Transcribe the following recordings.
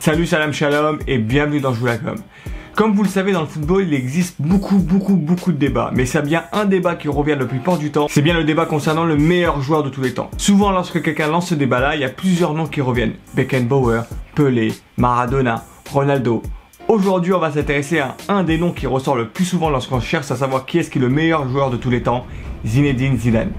Salut, salam, shalom et bienvenue dans Joulacom. Comme vous le savez, dans le football, il existe beaucoup, beaucoup, beaucoup de débats. Mais c'est bien un débat qui revient le plupart du temps. C'est bien le débat concernant le meilleur joueur de tous les temps. Souvent, lorsque quelqu'un lance ce débat-là, il y a plusieurs noms qui reviennent. Beckenbauer, Pelé, Maradona, Ronaldo. Aujourd'hui, on va s'intéresser à un des noms qui ressort le plus souvent lorsqu'on cherche à savoir qui est-ce qui est le meilleur joueur de tous les temps, Zinedine Zidane.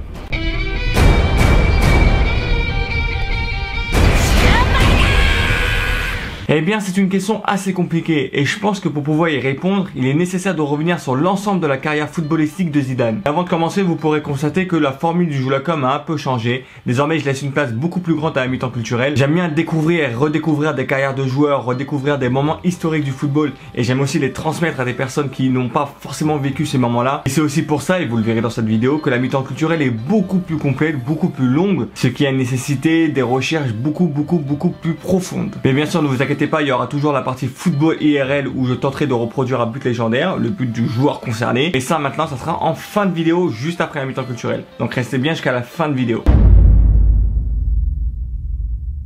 Eh bien, c'est une question assez compliquée et je pense que pour pouvoir y répondre, il est nécessaire de revenir sur l'ensemble de la carrière footballistique de Zidane. Avant de commencer, vous pourrez constater que la formule du Joulacom a un peu changé. Désormais, je laisse une place beaucoup plus grande à la mi-temps culturelle. J'aime bien découvrir et redécouvrir des carrières de joueurs, redécouvrir des moments historiques du football et j'aime aussi les transmettre à des personnes qui n'ont pas forcément vécu ces moments-là. Et c'est aussi pour ça, et vous le verrez dans cette vidéo, que la mi-temps culturelle est beaucoup plus complète, beaucoup plus longue, ce qui a nécessité des recherches beaucoup, beaucoup, beaucoup plus profondes. Mais bien sûr, ne vous inquiétez pas, il y aura toujours la partie football IRL où je tenterai de reproduire un but légendaire, le but du joueur concerné. Et ça maintenant, ça sera en fin de vidéo, juste après la mi-temps culturel. Donc restez bien jusqu'à la fin de vidéo.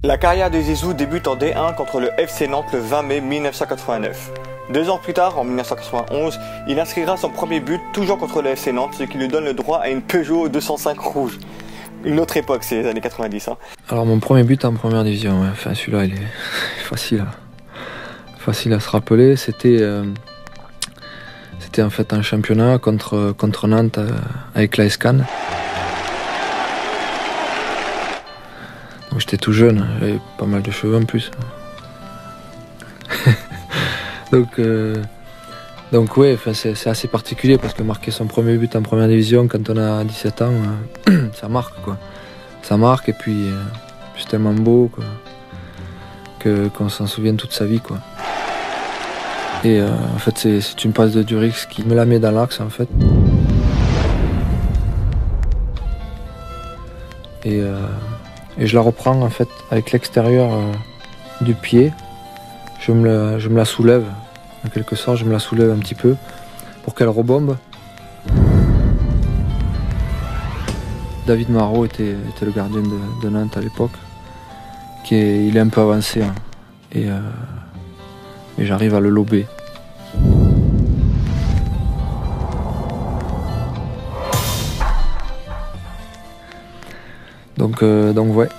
La carrière de Zizou débute en D1 contre le FC Nantes le 20 mai 1989. Deux ans plus tard, en 1991, il inscrira son premier but toujours contre le FC Nantes, ce qui lui donne le droit à une Peugeot 205 rouge. Une autre époque, c'est les années 90. Hein. Alors mon premier but en première division, enfin celui-là il est facile à, facile à se rappeler. C'était euh, c'était en fait un championnat contre, contre Nantes euh, avec la. Donc j'étais tout jeune, j'avais pas mal de cheveux en plus. donc euh, donc ouais, c'est assez particulier parce que marquer son premier but en première division quand on a 17 ans, ça marque quoi. Ça marque et puis c'est tellement beau que qu'on s'en souvienne toute sa vie quoi. Et euh, en fait c'est une passe de Durix qui me la met dans l'axe en fait. Et, euh, je la reprends en fait avec l'extérieur euh, du pied. Je me la soulève, en quelque sorte, je me la soulève un petit peu pour qu'elle rebombe. David Marot était, le gardien de Nantes à l'époque il est un peu avancé. Hein. Euh, et, j'arrive à le lober. Donc, euh, donc ouais,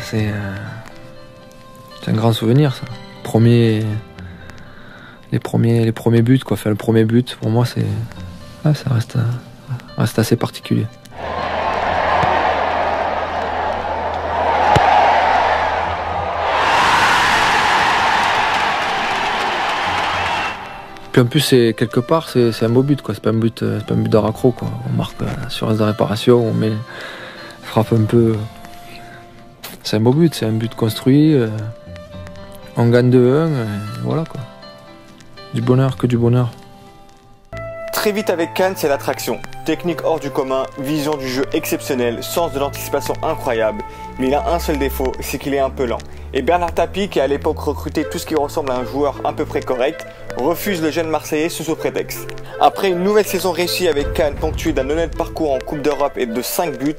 c'est euh, un grand souvenir ça. Premier, les premiers, les premiers buts quoi. Faire le premier but pour moi c'est, ça reste, reste assez particulier. en plus, c'est quelque part, c'est un beau but, quoi. C'est pas un but, euh, pas un but quoi. On marque euh, sur de réparation, on met, frappe un peu. C'est un beau but, c'est un but construit. Euh, on gagne 2-1, voilà, quoi. Du bonheur, que du bonheur. Très vite avec Cannes, c'est l'attraction. Technique hors du commun, vision du jeu exceptionnelle, sens de l'anticipation incroyable. Mais il a un seul défaut, c'est qu'il est un peu lent. Et Bernard Tapie, qui a à l'époque recruté tout ce qui ressemble à un joueur à peu près correct, refuse le jeune Marseillais sous ce prétexte. Après une nouvelle saison réussie avec Cannes ponctuée d'un honnête parcours en Coupe d'Europe et de 5 buts,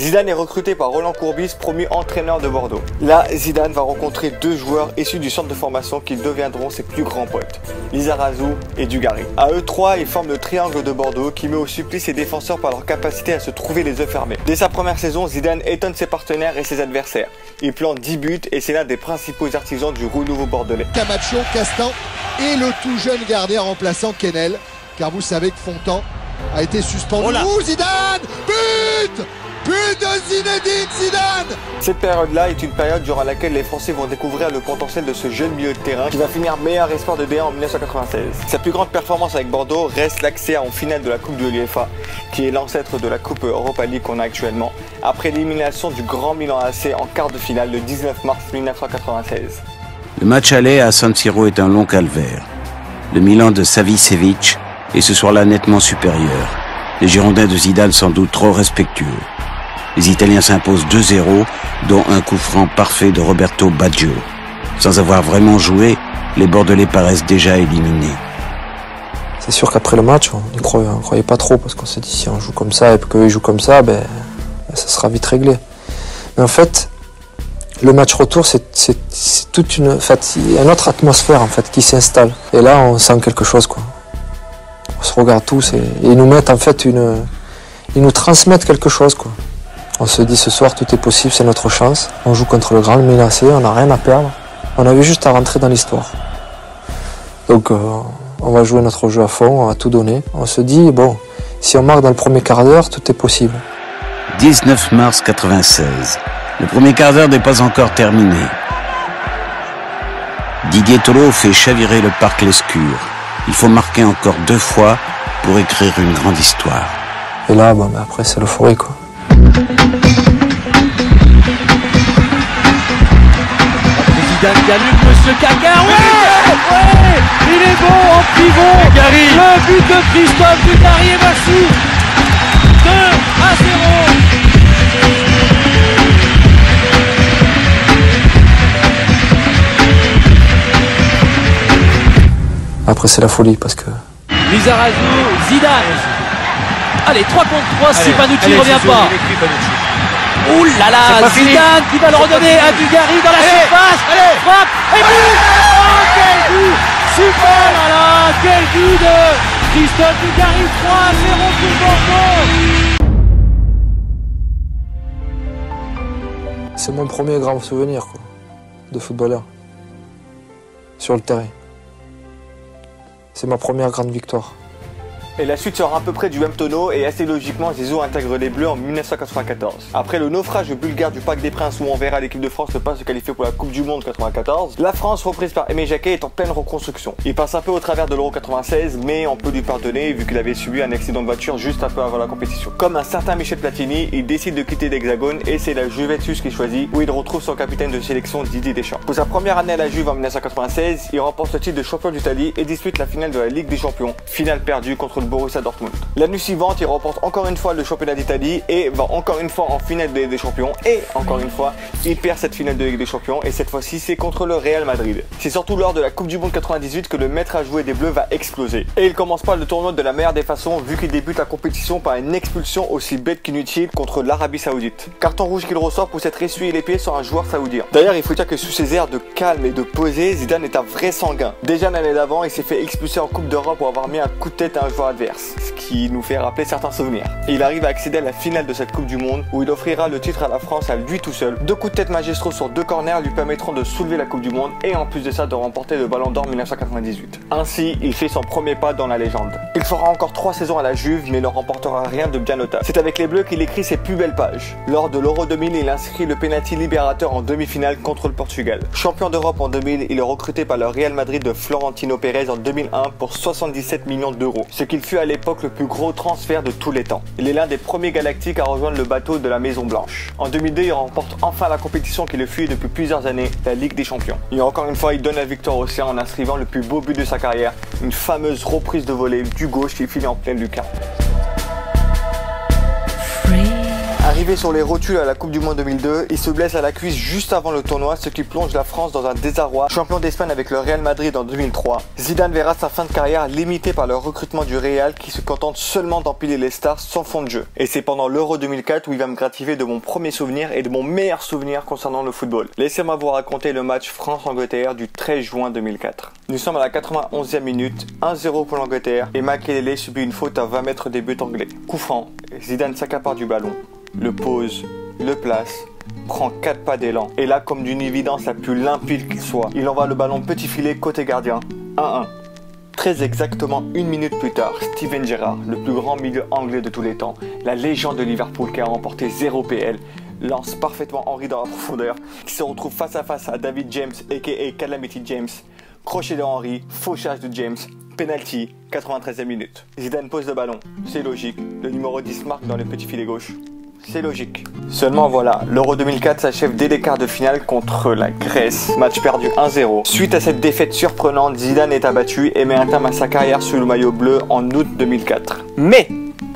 Zidane est recruté par Roland Courbis, promu entraîneur de Bordeaux. Là, Zidane va rencontrer deux joueurs issus du centre de formation qui deviendront ses plus grands potes, Lizarazu et Dugarry. À eux trois, ils forment le triangle de Bordeaux qui met au supplice ses défenseurs par leur capacité à se trouver les yeux fermés. Dès sa première saison, Zidane étonne ses partenaires et ses adversaires. Il plante 10 buts et c'est l'un des principaux artisans du renouveau bordelais. Camacho, Castan et le tout jeune gardien remplaçant Kenel, car vous savez que Fontan a été suspendu. Oh Zidane But But de Zinedine Zidane Cette période-là est une période durant laquelle les Français vont découvrir le potentiel de ce jeune milieu de terrain qui va finir meilleur espoir de D1 en 1996. Sa plus grande performance avec Bordeaux reste l'accès en finale de la Coupe de l'UEFA, qui est l'ancêtre de la Coupe Europa League qu'on a actuellement, après l'élimination du Grand Milan AC en quart de finale le 19 mars 1996. Le match aller à San Siro est un long calvaire. Le Milan de Savicevic est ce soir-là nettement supérieur. Les Girondins de Zidane sans doute trop respectueux. Les Italiens s'imposent 2-0, dont un coup franc parfait de Roberto Baggio. Sans avoir vraiment joué, les Bordelais paraissent déjà éliminés. C'est sûr qu'après le match, on n'y croyait, pas trop parce qu'on s'est dit si on joue comme ça et qu'eux jouent comme ça, ben, ça sera vite réglé. Mais en fait, le match retour, c'est toute une, en fait, une autre atmosphère en fait qui s'installe. Et là, on sent quelque chose. On se regarde tous et, ils nous mettent en fait une, ils nous transmettent quelque chose. On se dit ce soir tout est possible, c'est notre chance. On joue contre le grand, menacé, on n'a rien à perdre. On avait juste à rentrer dans l'histoire. Donc euh, on va jouer notre jeu à fond, on va tout donner. On se dit bon, si on marque dans le premier quart d'heure, tout est possible. 19 mars 96. Le premier quart d'heure n'est pas encore terminé. Didier Tolo fait chavirer le parc Lescure. Il faut marquer encore deux fois pour écrire une grande histoire. Et là, bon, bah, après, c'est l'euphorie, quoi. Zidane Galuc, Monsieur Caca, ouais, ouais, il est bon en pivot. Dugarry. Le but de Christophe Dugarry est massif. 2 à 0. Après, c'est la folie parce que. Lizarazu, Zidane. Allez, 3 contre 3 si Panucci ne revient pas. Ouh là là, Zidane qui va le redonner à Dugarry dans la surface. Allez, frappe et but Oh, quel but Super là là, quel but de Christophe Dugarry 3 à 0 pour Bordeaux. C'est mon premier grand souvenir quoi, de footballeur sur le terrain. C'est ma première grande victoire. Et la suite sera à peu près du même tonneau et assez logiquement Zizou intègre les Bleus en 1994. Après le naufrage bulgare du Parc des Princes où on verra l'équipe de France ne pas se qualifier pour la Coupe du Monde 94, la France reprise par Aimé Jacquet est en pleine reconstruction. Il passe un peu au travers de l'Euro 96 mais on peut lui pardonner vu qu'il avait subi un accident de voiture juste un peu avant la compétition. Comme un certain Michel Platini, il décide de quitter l'Hexagone et c'est la Juventus qui choisit où il retrouve son capitaine de sélection Didier Deschamps. Pour sa première année à la Juve en 1996, il remporte le titre de champion d'Italie et dispute la finale de la Ligue des Champions, finale perdue contre le Borussia Dortmund. L'année suivante, il remporte encore une fois le championnat d'Italie et va encore une fois en finale de Ligue des Champions. Et encore une fois, il perd cette finale de Ligue des Champions et cette fois-ci, c'est contre le Real Madrid. C'est surtout lors de la Coupe du Monde 98 que le maître à jouer des Bleus va exploser. Et il commence pas le tournoi de la meilleure des façons vu qu'il débute la compétition par une expulsion aussi bête qu'inutile contre l'Arabie Saoudite. Carton rouge qu'il ressort pour s'être essuyé les pieds sur un joueur saoudien. D'ailleurs, il faut dire que sous ses airs de calme et de posé, Zidane est un vrai sanguin. Déjà l'année d'avant, il s'est fait expulser en Coupe d'Europe pour avoir mis un coup de tête à un joueur ce qui nous fait rappeler certains souvenirs. Il arrive à accéder à la finale de cette Coupe du Monde où il offrira le titre à la France à lui tout seul. Deux coups de tête magistraux sur deux corners lui permettront de soulever la Coupe du Monde et en plus de ça de remporter le Ballon d'Or 1998. Ainsi, il fait son premier pas dans la légende. Il fera encore trois saisons à la Juve mais ne remportera rien de bien notable. C'est avec les Bleus qu'il écrit ses plus belles pages. Lors de l'Euro 2000, il inscrit le penalty libérateur en demi-finale contre le Portugal. Champion d'Europe en 2000, il est recruté par le Real Madrid de Florentino Pérez en 2001 pour 77 millions d'euros, ce qu'il fut à l'époque le plus gros transfert de tous les temps. Il est l'un des premiers galactiques à rejoindre le bateau de la Maison Blanche. En 2002, il remporte enfin la compétition qui le fuit depuis plusieurs années, la Ligue des Champions. Et encore une fois, il donne la victoire au Océan en inscrivant le plus beau but de sa carrière, une fameuse reprise de volée du gauche qui finit en pleine lucarne. Arrivé sur les rotules à la Coupe du Monde 2002, il se blesse à la cuisse juste avant le tournoi, ce qui plonge la France dans un désarroi. Champion d'Espagne avec le Real Madrid en 2003, Zidane verra sa fin de carrière limitée par le recrutement du Real qui se contente seulement d'empiler les stars sans fond de jeu. Et c'est pendant l'Euro 2004 où il va me gratifier de mon premier souvenir et de mon meilleur souvenir concernant le football. Laissez-moi vous raconter le match France-Angleterre du 13 juin 2004. Nous sommes à la 91e minute, 1-0 pour l'Angleterre et Makelele subit une faute à 20 mètres des buts anglais. Coup franc, Zidane s'accapare du ballon le pose, le place, prend 4 pas d'élan. Et là, comme d'une évidence la plus limpide qu'il soit, il envoie le ballon petit filet côté gardien. 1-1. Très exactement une minute plus tard, Steven Gerrard, le plus grand milieu anglais de tous les temps, la légende de Liverpool qui a remporté 0 PL, lance parfaitement Henry dans la profondeur, qui se retrouve face à face à David James, aka Calamity James. Crochet de Henry, fauchage de James, penalty, 93e minute. Zidane pose le ballon, c'est logique, le numéro 10 marque dans le petit filet gauche. C'est logique. Seulement voilà, l'Euro 2004 s'achève dès les quarts de finale contre la Grèce, match perdu 1-0. Suite à cette défaite surprenante, Zidane est abattu et met un terme à sa carrière sous le maillot bleu en août 2004. Mais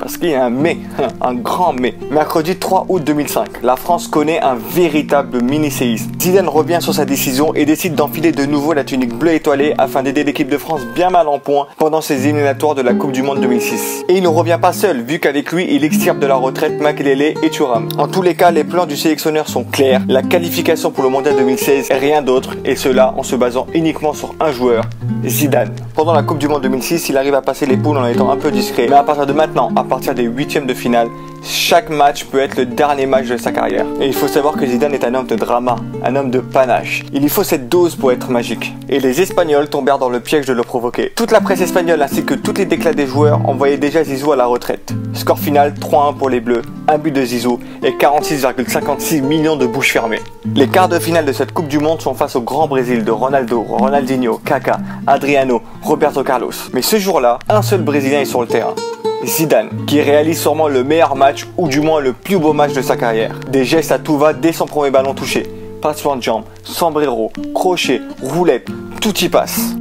parce qu'il y a un mais, un grand mais. Mercredi 3 août 2005, la France connaît un véritable mini-séisme. Zidane revient sur sa décision et décide d'enfiler de nouveau la tunique bleue étoilée afin d'aider l'équipe de France bien mal en point pendant ses éliminatoires de la Coupe du Monde 2006. Et il ne revient pas seul, vu qu'avec lui, il extirpe de la retraite Makelele et Thuram. En tous les cas, les plans du sélectionneur sont clairs. La qualification pour le Mondial 2016 est rien d'autre, et cela en se basant uniquement sur un joueur, Zidane. Pendant la Coupe du Monde 2006, il arrive à passer les poules en étant un peu discret. Mais à partir de maintenant, à partir des huitièmes de finale, chaque match peut être le dernier match de sa carrière. Et il faut savoir que Zidane est un homme de drama, un homme de panache. Il lui faut cette dose pour être magique. Et les Espagnols tombèrent dans le piège de le provoquer. Toute la presse espagnole ainsi que toutes les déclats des joueurs envoyaient déjà Zizou à la retraite. Score final 3-1 pour les Bleus, un but de Zizou et 46,56 millions de bouches fermées. Les quarts de finale de cette Coupe du Monde sont face au grand Brésil de Ronaldo, Ronaldinho, Kaká, Adriano, Roberto Carlos. Mais ce jour-là, un seul Brésilien est sur le terrain. Zidane, qui réalise sûrement le meilleur match ou du moins le plus beau match de sa carrière. Des gestes à tout va dès son premier ballon touché. Passement de jambe, sombrero, crochet, roulette, tout y passe.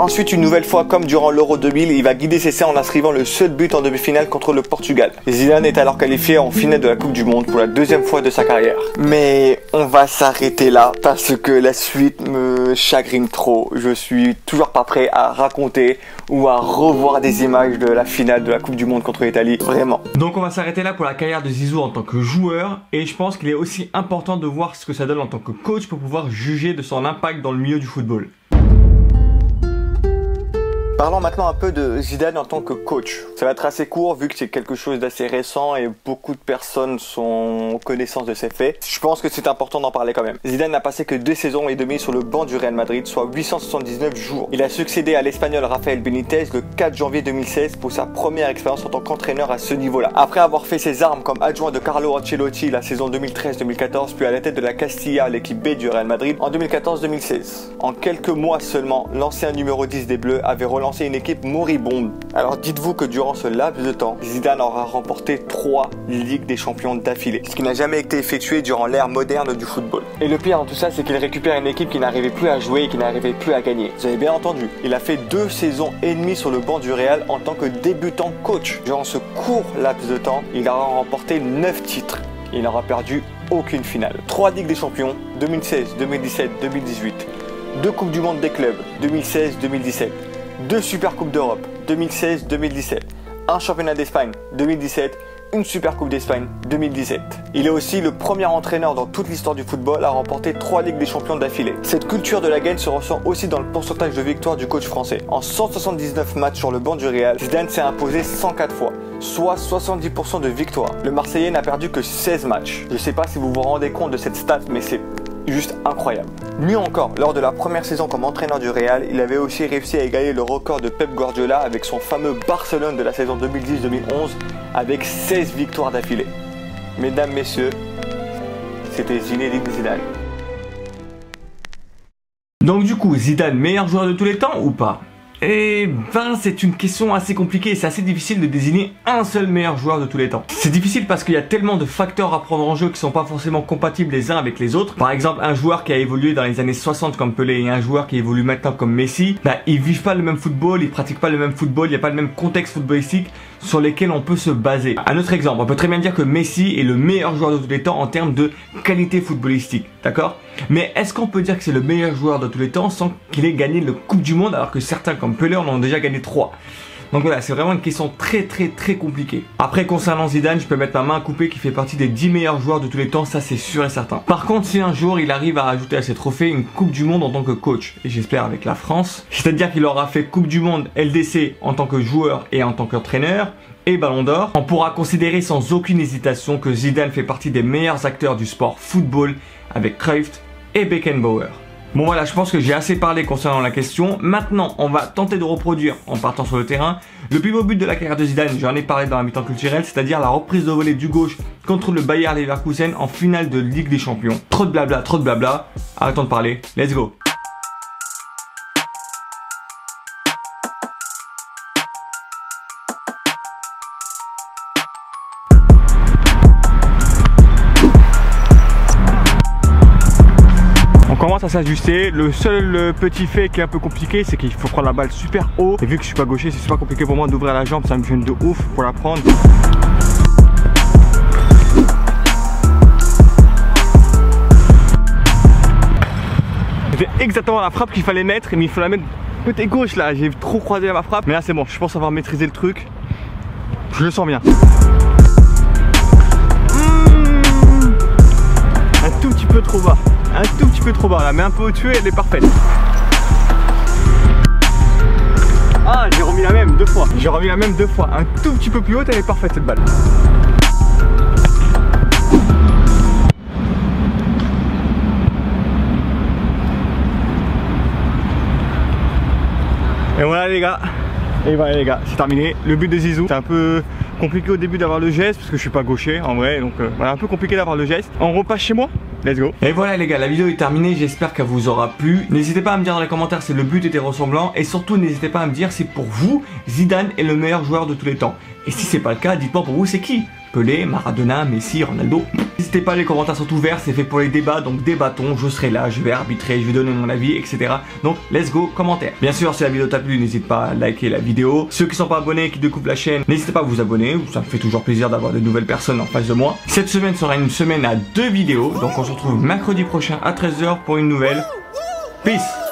Ensuite, une nouvelle fois, comme durant l'Euro 2000, il va guider ses essais en inscrivant le seul but en demi-finale contre le Portugal. Zidane est alors qualifié en finale de la Coupe du Monde pour la deuxième fois de sa carrière. Mais on va s'arrêter là parce que la suite me chagrine trop. Je suis toujours pas prêt à raconter ou à revoir des images de la finale de la Coupe du Monde contre l'Italie. Vraiment. Donc on va s'arrêter là pour la carrière de Zizou en tant que joueur et je pense qu'il est aussi important de voir ce que ça donne en tant que coach pour pouvoir juger de son impact dans le milieu du football. Parlons maintenant un peu de Zidane en tant que coach. Ça va être assez court vu que c'est quelque chose d'assez récent et beaucoup de personnes sont en connaissance de ces faits. Je pense que c'est important d'en parler quand même. Zidane n'a passé que deux saisons et demie sur le banc du Real Madrid, soit 879 jours. Il a succédé à l'espagnol Rafael Benitez le 4 janvier 2016 pour sa première expérience en tant qu'entraîneur à ce niveau-là. Après avoir fait ses armes comme adjoint de Carlo Ancelotti la saison 2013-2014, puis à la tête de la Castilla, l'équipe B du Real Madrid, en 2014-2016. En quelques mois seulement, l'ancien numéro 10 des Bleus avait relancé une équipe moribonde. Alors dites-vous que durant ce laps de temps, Zidane aura remporté 3 Ligues des Champions d'affilée, ce qui n'a jamais été effectué durant l'ère moderne du football. Et le pire dans tout ça, c'est qu'il récupère une équipe qui n'arrivait plus à jouer et qui n'arrivait plus à gagner. Vous avez bien entendu, il a fait deux saisons et demie sur le banc du Real en tant que débutant coach. Durant ce court laps de temps, il aura remporté 9 titres. Il n'aura perdu aucune finale. 3 Ligues des Champions, 2016, 2017, 2018. Deux Coupes du Monde des clubs, 2016, 2017 deux Super Coupes d'Europe 2016-2017, un championnat d'Espagne 2017, une Super Coupe d'Espagne 2017. Il est aussi le premier entraîneur dans toute l'histoire du football à remporter trois Ligues des Champions d'affilée. Cette culture de la gagne se ressent aussi dans le pourcentage de victoires du coach français. En 179 matchs sur le banc du Real, Zidane s'est imposé 104 fois, soit 70% de victoires. Le Marseillais n'a perdu que 16 matchs. Je ne sais pas si vous vous rendez compte de cette stat, mais c'est juste incroyable. Mieux encore, lors de la première saison comme entraîneur du Real, il avait aussi réussi à égaler le record de Pep Guardiola avec son fameux Barcelone de la saison 2010-2011 avec 16 victoires d'affilée. Mesdames, messieurs, c'était Zinedine Zidane. Donc du coup, Zidane meilleur joueur de tous les temps ou pas? Et ben c'est une question assez compliquée, c'est assez difficile de désigner un seul meilleur joueur de tous les temps. C'est difficile parce qu'il y a tellement de facteurs à prendre en jeu qui sont pas forcément compatibles les uns avec les autres. Par exemple, un joueur qui a évolué dans les années 60 comme Pelé et un joueur qui évolue maintenant comme Messi, bah ils vivent pas le même football, ils pratiquent pas le même football, il n'y a pas le même contexte footballistique sur lesquels on peut se baser. Un autre exemple, on peut très bien dire que Messi est le meilleur joueur de tous les temps en termes de qualité footballistique, d'accord? Mais est-ce qu'on peut dire que c'est le meilleur joueur de tous les temps sans qu'il ait gagné le Coupe du Monde alors que certains comme Pelé en ont déjà gagné 3 donc voilà, c'est vraiment une question très très très compliquée. Après, concernant Zidane, je peux mettre ma main à couper qui fait partie des 10 meilleurs joueurs de tous les temps, ça c'est sûr et certain. Par contre, si un jour il arrive à rajouter à ses trophées une Coupe du Monde en tant que coach, et j'espère avec la France, c'est-à-dire qu'il aura fait Coupe du Monde LDC en tant que joueur et en tant qu'entraîneur, et Ballon d'Or, on pourra considérer sans aucune hésitation que Zidane fait partie des meilleurs acteurs du sport football avec Cruyff et Beckenbauer. Bon voilà, je pense que j'ai assez parlé concernant la question. Maintenant, on va tenter de reproduire, en partant sur le terrain, le plus beau but de la carrière de Zidane, j'en ai parlé dans la mi-temps culturelle, c'est-à-dire la reprise de volée du gauche contre le Bayer Leverkusen en finale de Ligue des Champions. Trop de blabla, trop de blabla. Arrêtons de parler, let's go commence à s'ajuster. Le seul euh, petit fait qui est un peu compliqué, c'est qu'il faut prendre la balle super haut. Et vu que je suis pas gaucher, c'est super compliqué pour moi d'ouvrir la jambe. Ça me gêne de ouf pour la prendre. C'était exactement la frappe qu'il fallait mettre, mais il faut la mettre côté gauche là. J'ai trop croisé ma frappe. Mais là, c'est bon. Je pense avoir maîtrisé le truc. Je le sens bien. Mmh. Un tout petit peu trop bas. Un tout petit peu trop bas là, mais un peu au-dessus, elle est parfaite. Ah, j'ai remis la même deux fois. J'ai remis la même deux fois. Un tout petit peu plus haute, elle est parfaite cette balle. Et voilà les gars. Et voilà les gars, c'est terminé. Le but de Zizou, c'est un peu compliqué au début d'avoir le geste parce que je suis pas gaucher en vrai, donc euh, voilà un peu compliqué d'avoir le geste. On repasse chez moi. Let's go. Et voilà les gars, la vidéo est terminée, j'espère qu'elle vous aura plu. N'hésitez pas à me dire dans les commentaires si le but était ressemblant et surtout n'hésitez pas à me dire si pour vous Zidane est le meilleur joueur de tous les temps. Et si c'est pas le cas, dites-moi pour vous c'est qui? Pelé, Maradona, Messi, Ronaldo. N'hésitez pas, les commentaires sont ouverts, c'est fait pour les débats, donc débattons, je serai là, je vais arbitrer, je vais donner mon avis, etc. Donc let's go, commentaire. Bien sûr, si la vidéo t'a plu, n'hésite pas à liker la vidéo. Ceux qui sont pas abonnés qui découvrent la chaîne, n'hésitez pas à vous abonner, ça me fait toujours plaisir d'avoir de nouvelles personnes en face de moi. Cette semaine sera une semaine à deux vidéos, donc on se retrouve mercredi prochain à 13h pour une nouvelle. Peace